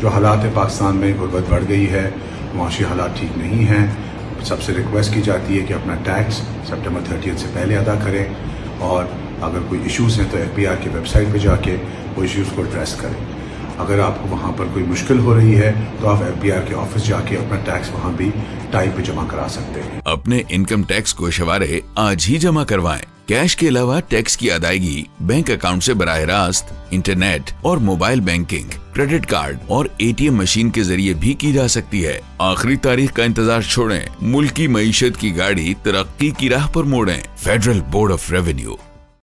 जो हालात है पाकिस्तान में, गुर्बत बढ़ गई है, मुआशी हालात ठीक नहीं हैं। सबसे रिक्वेस्ट की जाती है कि अपना टैक्स सितंबर थर्टी से पहले अदा करें और अगर कोई इश्यूज़ हैं तो एफ़ की वेबसाइट पर जाके वो इश्यूज़ को एड्रेस करें। अगर आपको वहाँ पर कोई मुश्किल हो रही है तो आप एफपीआर के ऑफ़िस जाके अपना टैक्स वहाँ भी टाइम पे जमा करा सकते हैं। अपने इनकम टैक्स गोशवारे आज ही जमा करवाएँ। कैश के अलावा टैक्स की अदायगी बैंक अकाउंट से बराह रास्त इंटरनेट और मोबाइल बैंकिंग क्रेडिट कार्ड और एटीएम मशीन के ज़रिए भी की जा सकती है। आखिरी तारीख का इंतज़ार छोड़ें। मुल्क की मीशत की गाड़ी तरक्की की राह पर मोड़ें। Federal board of revenue.